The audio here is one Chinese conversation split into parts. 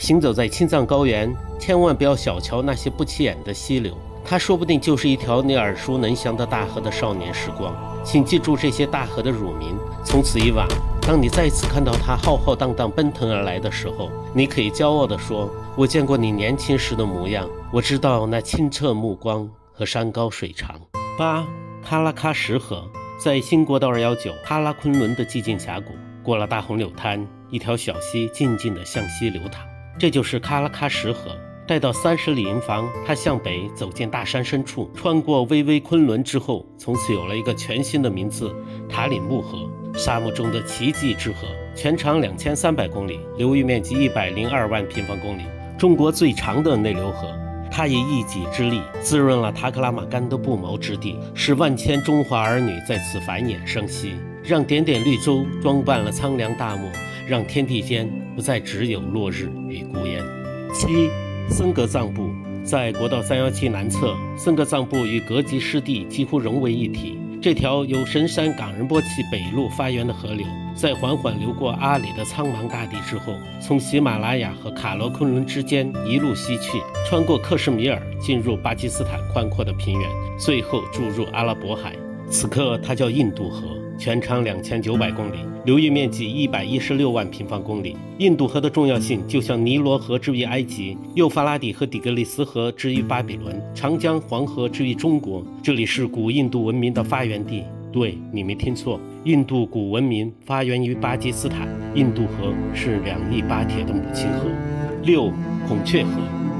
行走在青藏高原，千万不要小瞧那些不起眼的溪流，它说不定就是一条你耳熟能详的大河的少年时光。请记住这些大河的乳名，从此以往，当你再次看到它浩浩荡荡奔腾而来的时候，你可以骄傲地说：“我见过你年轻时的模样，我知道那清澈目光和山高水长。”八喀拉喀什河在新国道二幺九喀拉昆仑的寂静峡谷，过了大红柳滩，一条小溪静静地向西流淌，这就是喀拉喀什河。待到三十里营房，他向北走进大山深处，穿过巍巍昆仑之后，从此有了一个全新的名字——塔里木河，沙漠中的奇迹之河，全长两千三百公里，流域面积一百零二万平方公里，中国最长的内流河。它以一己之力滋润了塔克拉玛干的不毛之地，使万千中华儿女在此繁衍生息，让点点绿洲装扮了苍凉大漠，让天地间不再只有落日与孤烟。七。森格藏布在国道三幺七南侧，森格藏布与格吉湿地几乎融为一体。这条由神山冈仁波齐北路发源的河流，在缓缓流过阿里的苍茫大地之后，从喜马拉雅和卡罗昆仑之间一路西去，穿过克什米尔，进入巴基斯坦宽阔的平原，最后注入阿拉伯海。此刻，它叫印度河。全长两千九百公里，流域面积一百一十六万平方公里。印度河的重要性就像尼罗河之于埃及，幼发拉底和底格里斯河之于巴比伦，长江、黄河之于中国。这里是古印度文明的发源地。对你没听错，印度古文明发源于巴基斯坦。印度河是两亿巴铁的母亲河。六孔雀河，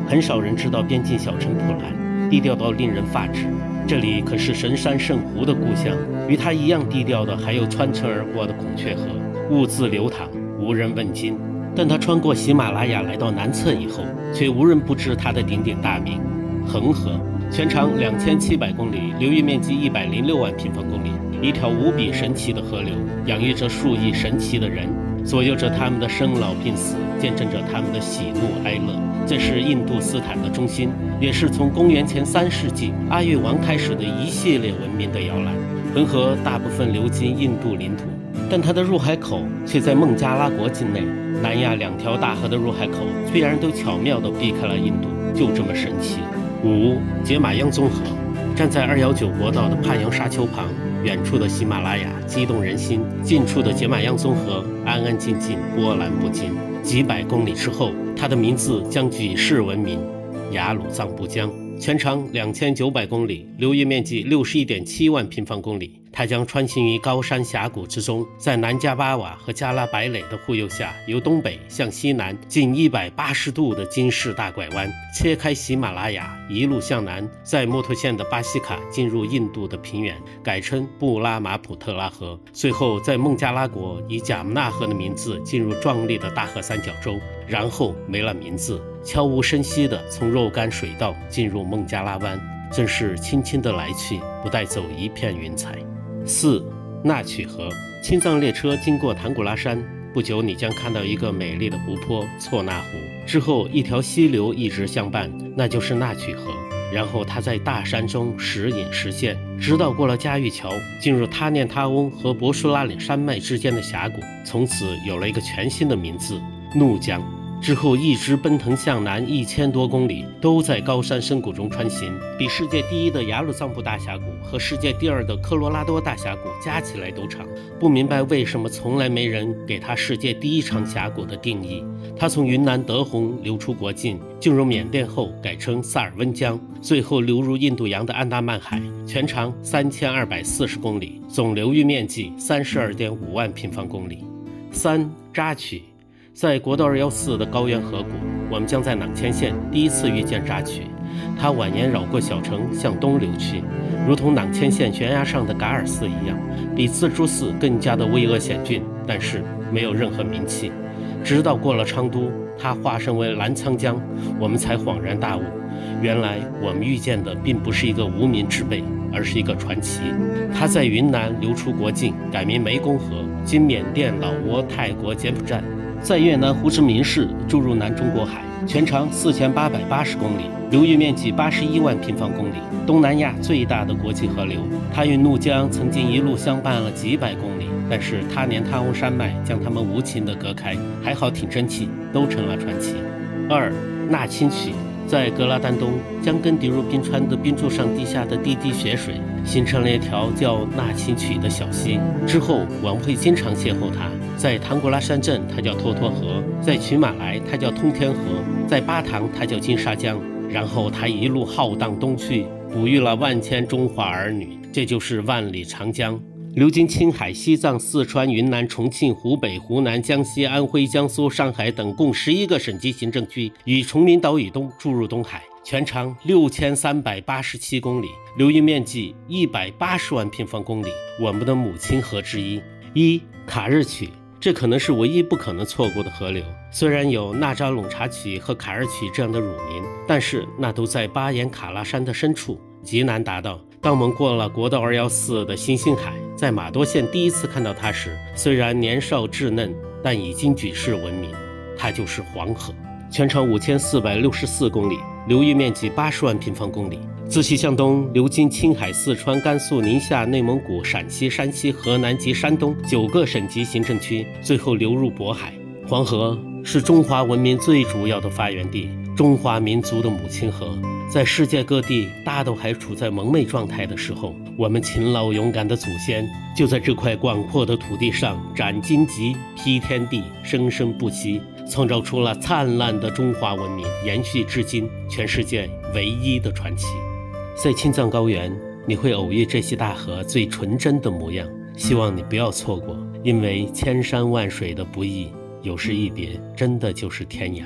很少人知道边境小城普兰，低调到令人发指。这里可是神山圣湖的故乡，与它一样低调的还有穿城而过的孔雀河，兀自流淌，无人问津。但它穿过喜马拉雅来到南侧以后，却无人不知它的鼎鼎大名——恒河。全长两千七百公里，流域面积一百零六万平方公里，一条无比神奇的河流，养育着数亿神奇的人，左右着他们的生老病死，见证着他们的喜怒哀乐。这是印度斯坦的中心，也是从公元前三世纪阿育王开始的一系列文明的摇篮。恒河大部分流经印度领土，但它的入海口却在孟加拉国境内。南亚两条大河的入海口虽然都巧妙地避开了印度，就这么神奇。五杰马央宗河，站在二幺九国道的帕扬沙丘旁，远处的喜马拉雅激动人心，近处的杰马央宗河安安静静，波澜不惊。几百公里之后，它的名字将举世闻名——雅鲁藏布江，全长两千九百公里，流域面积六十一点七万平方公里。它将穿行于高山峡谷之中，在南迦巴瓦和加拉白垒的护佑下，由东北向西南近一百八十度的金氏大拐弯，切开喜马拉雅，一路向南，在墨脱县的巴西卡进入印度的平原，改称布拉马普特拉河，最后在孟加拉国以贾木纳河的名字进入壮丽的大河三角洲，然后没了名字，悄无声息地从若干水道进入孟加拉湾，真是轻轻的来去，不带走一片云彩。四纳曲河，青藏列车经过唐古拉山不久，你将看到一个美丽的湖泊——错那湖。之后，一条溪流一直相伴，那就是纳曲河。然后，它在大山中时隐时现，直到过了嘉峪桥，进入他念他翁和博舒拉岭山脉之间的峡谷，从此有了一个全新的名字——怒江。之后一直奔腾向南一千多公里，都在高山深谷中穿行，比世界第一的雅鲁藏布大峡谷和世界第二的科罗拉多大峡谷加起来都长。不明白为什么从来没人给它世界第一长峡谷的定义。它从云南德宏流出国境，进入缅甸后改称萨尔温江，最后流入印度洋的安达曼海，全长三千二百四十公里，总流域面积三十二点五万平方公里。三扎曲。在国道二幺四的高原河谷，我们将在朗谦县第一次遇见扎曲。它蜿蜒绕过小城，向东流去，如同朗谦县悬崖上的噶尔寺一样，比自珠寺更加的巍峨险峻，但是没有任何名气。直到过了昌都，它化身为澜沧江，我们才恍然大悟，原来我们遇见的并不是一个无名之辈，而是一个传奇。它在云南流出国境，改名湄公河，经缅甸、老挝、泰国、柬埔寨。在越南胡志明市注入南中国海，全长四千八百八十公里，流域面积八十一万平方公里，东南亚最大的国际河流。它与怒江曾经一路相伴了几百公里，但是他年他翁山脉将它们无情地隔开。还好挺争气，都成了传奇。二纳清曲。在格拉丹东，将根滴入冰川的冰柱上滴下的滴滴雪水，形成了一条叫纳清曲的小溪。之后，我们会经常邂逅它。在唐古拉山镇，它叫托托河；在曲马来，它叫通天河；在巴塘，它叫金沙江。然后，它一路浩荡东去，哺育了万千中华儿女。这就是万里长江。流经青海、西藏、四川、云南、重庆、湖北、湖南、江西、安徽、江苏、上海等共十一个省级行政区，与崇明岛以东注入东海，全长六千三百八十七公里，流域面积一百八十万平方公里。我们的母亲河之一，一卡日曲，这可能是唯一不可能错过的河流。虽然有纳扎陇察曲和卡尔曲这样的乳名，但是那都在巴颜卡拉山的深处，极难达到。当我们过了国道二幺四的星星海，在马多县第一次看到它时，虽然年少稚嫩，但已经举世闻名。它就是黄河，全长五千四百六十四公里，流域面积八十万平方公里，自西向东流经青海、四川、甘肃、宁夏、内蒙古、陕西、山西、河南及山东九个省级行政区，最后流入渤海。黄河是中华文明最主要的发源地，中华民族的母亲河。在世界各地，大都还处在蒙昧状态的时候，我们勤劳勇敢的祖先就在这块广阔的土地上斩荆棘、劈天地，生生不息，创造出了灿烂的中华文明，延续至今，全世界唯一的传奇。在青藏高原，你会偶遇这些大河最纯真的模样，希望你不要错过，因为千山万水的不易，有时一别，真的就是天涯。